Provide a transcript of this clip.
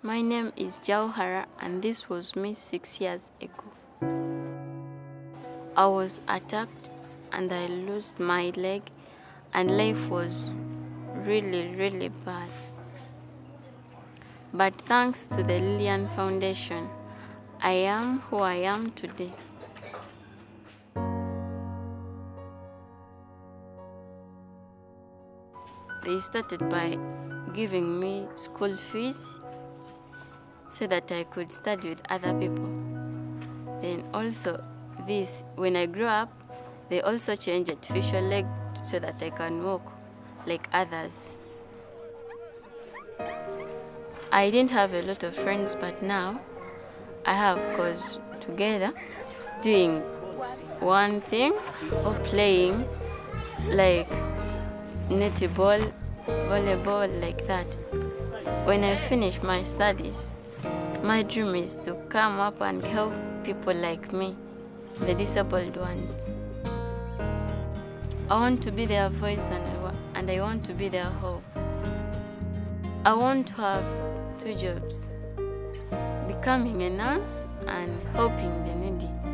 My name is Jauhara and this was me six years ago. I was attacked and I lost my leg and life was really, really bad. But thanks to the Liliane Foundation, I am who I am today. They started by giving me school fees so that I could study with other people. Then also this, when I grew up, they also changed artificial leg so that I can walk like others. I didn't have a lot of friends, but now I have because together doing one thing or playing like netball, volleyball, like that. When I finish my studies, my dream is to come up and help people like me, the disabled ones. I want to be their voice and, and I want to be their hope. I want to have two jobs becoming a nurse and helping the needy.